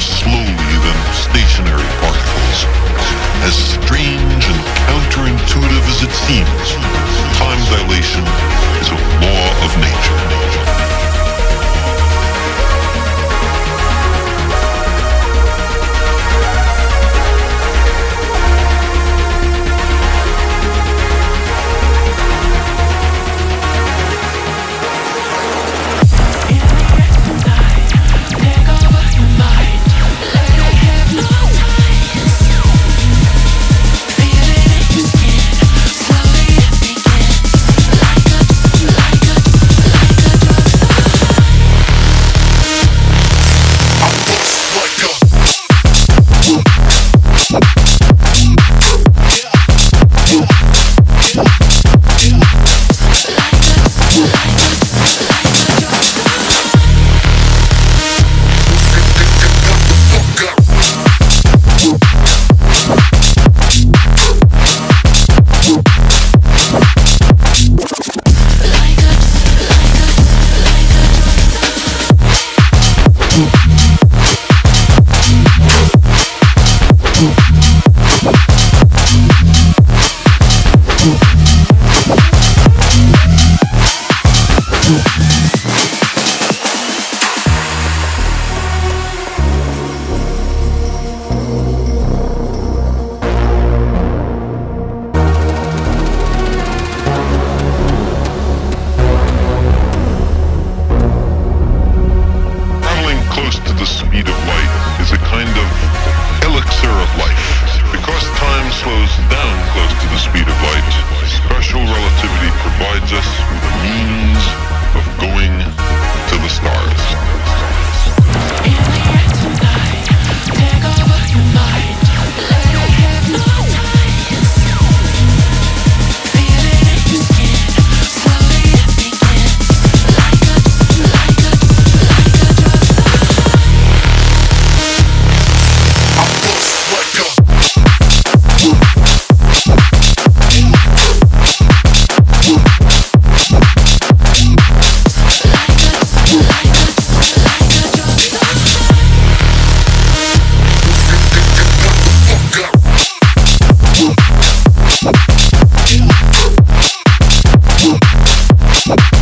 more slowly than stationary particles. As strange and counterintuitive as it seems, time dilation is a law of nature. slows down close to the speed of light, special relativity provides us with a means shit.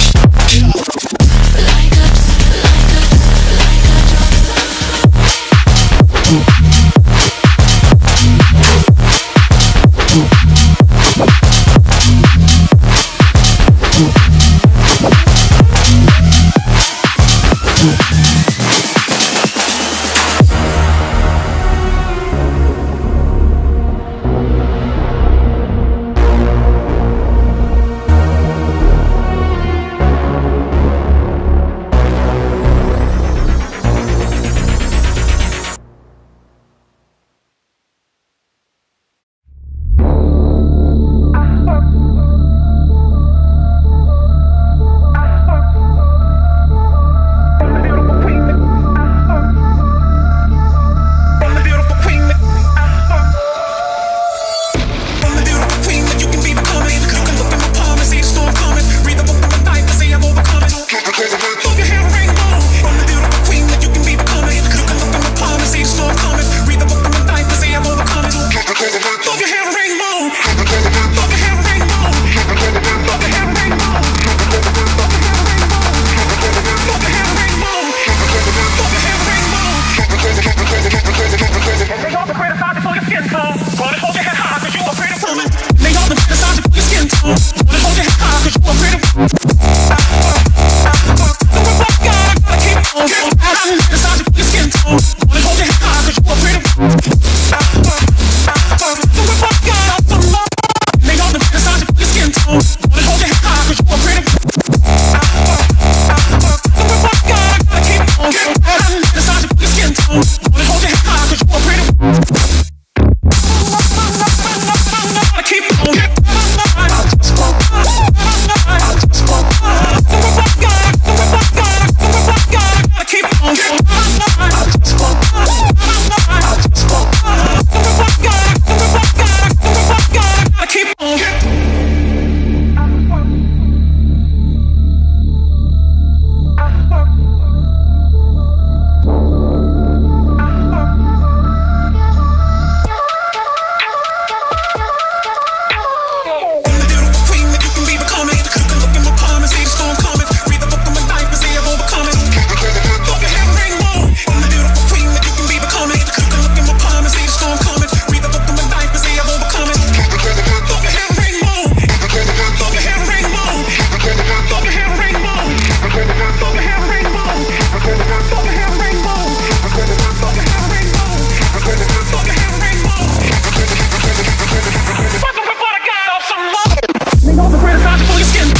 Thank you.